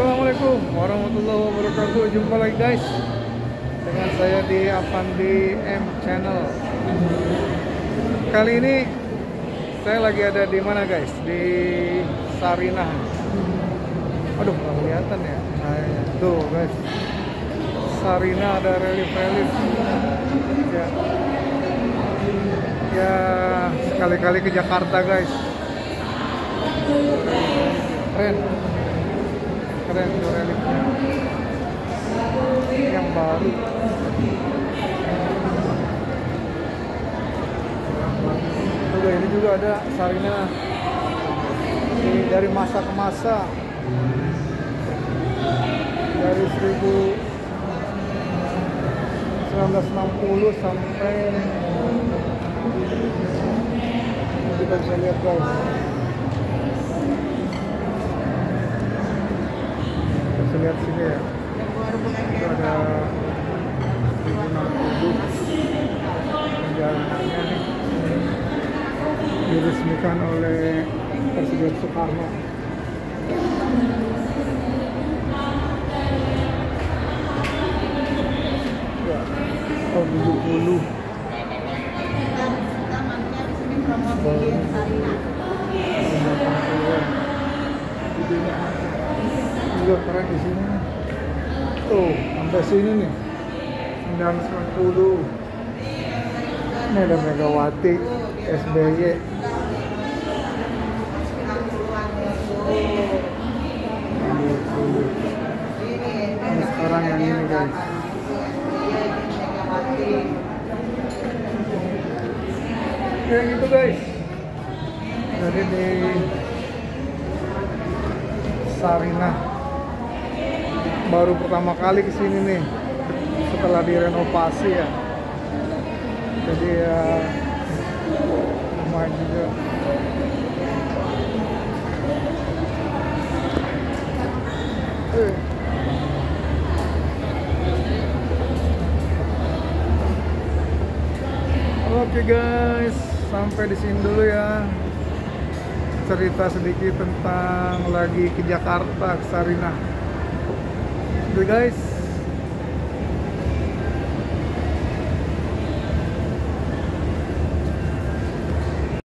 Assalamualaikum warahmatullahi wabarakatuh. Jumpa lagi guys. Dengan saya di Avandi M Channel. Kali ini Saya lagi ada di mana guys? Di Sarinah. Aduh nggak kelihatan ya? Nah, Tuh guys. Sarinah ada relief-relief Ya. Ya Sekali-kali ke Jakarta guys. Keren keren tuh reliknya. Yang baru. Juga ini juga ada sarina ini dari masa ke masa. Dari 1960 sampai kita bisa lihat guys lihat sini ya. Itu ada 1060 perjalanannya nih diresmikan oleh Presiden Soekarno. Ya, tahun 70 juga keren di sini. Tuh sampai sini nih. 990 ini ada Megawati SBY ini sekarang yang ini guys. Kayak gitu guys. Jadi di Sarinah baru pertama kali ke sini nih setelah direnovasi ya jadi ya lumayan juga Eh. Oke guys, sampai di sini dulu ya cerita sedikit tentang lagi ke Jakarta ke Sarinah. Oke guys,